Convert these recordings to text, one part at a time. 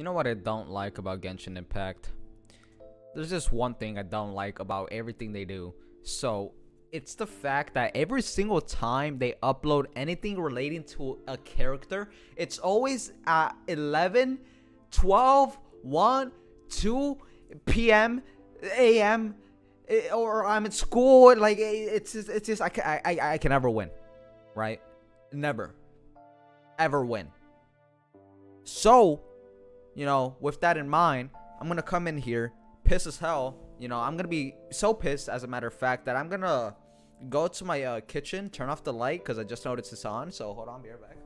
You know what I don't like about Genshin Impact? There's just one thing I don't like about everything they do. So, it's the fact that every single time they upload anything relating to a character, it's always at 11, 12, 1, 2 p.m., a.m., eh, or I'm at school. Like, eh, it's just, it's just, I, I, I, I can never win. Right? Never. Ever win. So, you know, with that in mind, I'm gonna come in here, pissed as hell. You know, I'm gonna be so pissed, as a matter of fact, that I'm gonna go to my uh, kitchen, turn off the light, because I just noticed it's on. So hold on, be right back.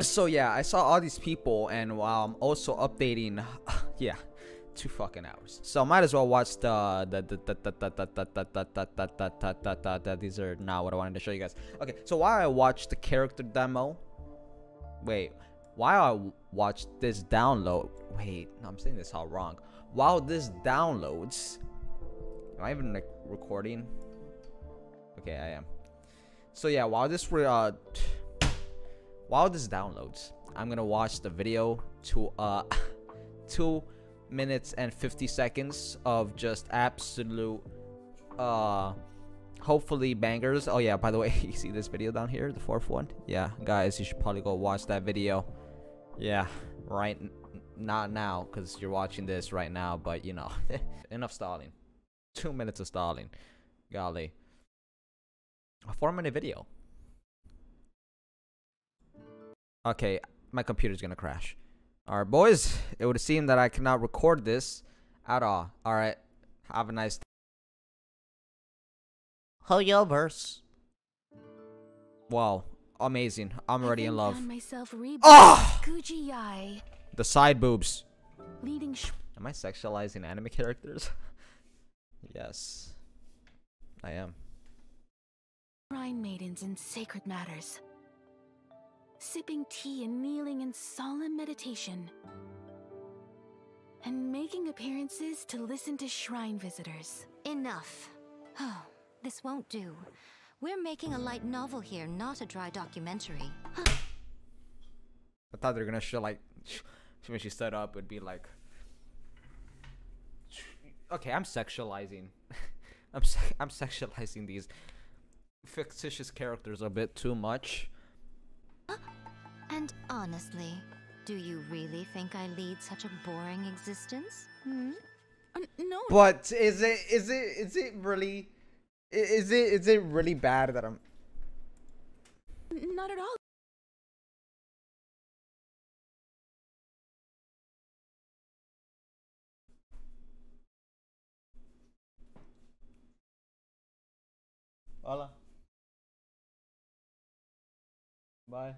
So yeah, I saw all these people, and while I'm also updating, yeah, two fucking hours. So might as well watch the the the the the the the the the the the the the the the these are not what I wanted to show you guys. Okay, so while I watch the character demo, wait, while I watch this download, wait, I'm saying this all wrong. While this downloads, am I even like recording? Okay, I am. So yeah, while this re- uh while this downloads, I'm gonna watch the video to uh two minutes and 50 seconds of just absolute uh hopefully bangers. Oh yeah by the way you see this video down here the fourth one? Yeah guys you should probably go watch that video. Yeah right not now because you're watching this right now but you know enough stalling. Two minutes of stalling golly. A four minute video. Okay my computer's gonna crash Alright, boys. It would seem that I cannot record this at all. Alright. Have a nice Hoyoverse. Wow. Amazing. I'm already in love. Myself Ah! Gucci The side boobs. leading sh- Am I sexualizing anime characters? yes. I am. shrine maidens in sacred matters. Sipping tea and kneeling in solemn meditation. And making appearances to listen to shrine visitors. Enough. Oh, this won't do. We're making a light novel here, not a dry documentary. I thought they were gonna show like when she stood up it'd be like Okay, I'm sexualizing. I'm se- I'm sexualizing these fictitious characters a bit too much. And honestly, do you really think I lead such a boring existence? Hmm? Uh, no, But is it is it is it really is it is it really bad that I'm not at all. Hola. Bye.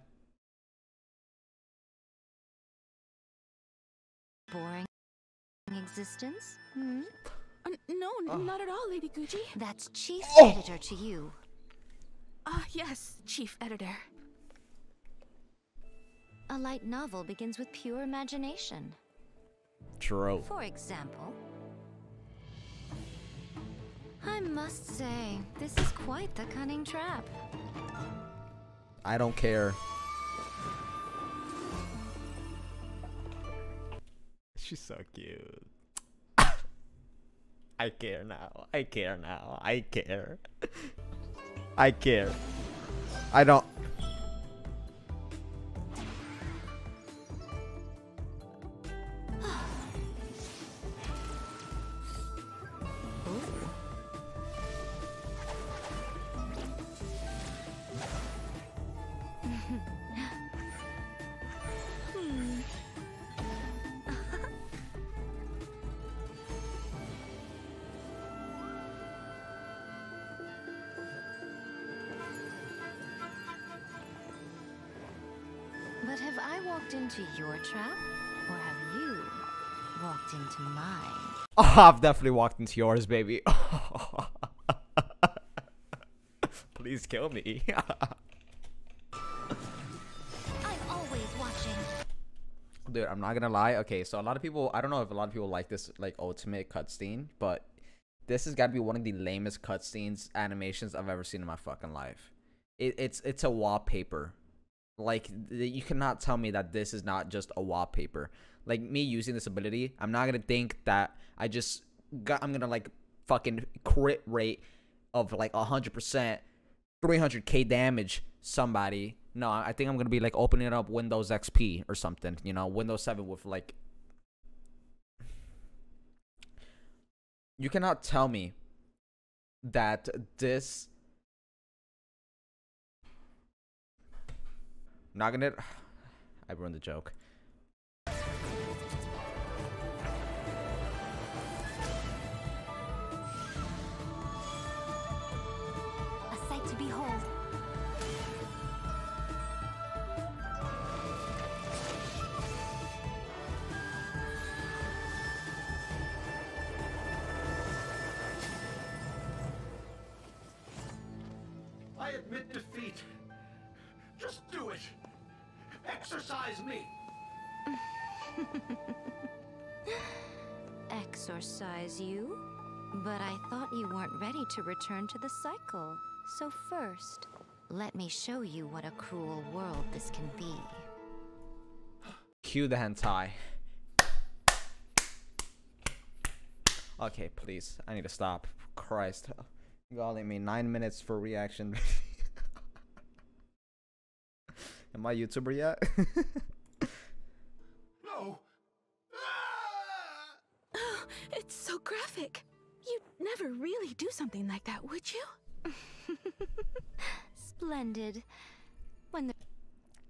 Existence? Hmm? Uh, no, n- Oh. not at all, Lady Guuji. That's chief Oh! editor to you. Ah, yes, Chief Editor. A light novel begins with pure imagination. True. For example, I must say, this is quite the cunning trap. I don't care. She's so cute. I care now. I care now. I care. I care. I don't. I walked into your trap? Or have you walked into mine? Oh, I've definitely walked into yours, baby. Please kill me. I'm always watching. Dude, I'm not gonna lie. Okay, so a lot of people, I don't know if a lot of people like this like ultimate cutscene, but this has got to be one of the lamest cutscenes animations I've ever seen in my fucking life. It, it's it's a wallpaper. Like you cannot tell me that this is not just a wallpaper. Like me using this ability, I'm not gonna think that I just got. I'm gonna like fucking crit rate of like hundred percent, 300k damage somebody. No, I think I'm gonna be like opening up Windows XP or something. You know, Windows 7 with like. You cannot tell me that this Not gonna. I ruined the joke. A sight to behold. I admit defeat. Just do it. Exercise me. Exorcise you? But I thought you weren't ready to return to the cycle. So first, let me show you what a cruel world this can be. Cue the hentai. Okay, please. I need to stop. Christ. You only me nine minutes for reaction. Am I YouTuber yet? No. Ah! It's so graphic. You'd never really do something like that, would you? Splendid. When the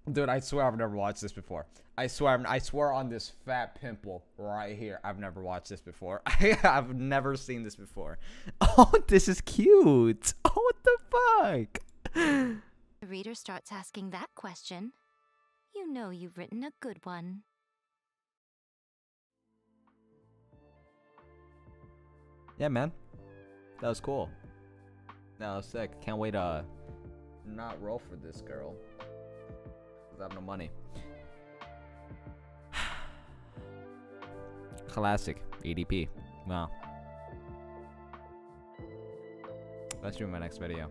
Dude, I swear I've never watched this before. I swear, I've- I swear on this fat pimple right here, I've never watched this before. I have never seen this before. Oh, this is cute. Oh, what the fuck? The reader starts asking that question, you know you've written a good one. Yeah, man. That was cool. That was sick. Can't wait to not roll for this girl. 'Cause I have no money. Classic. EDP. Wow. Let's do my next video.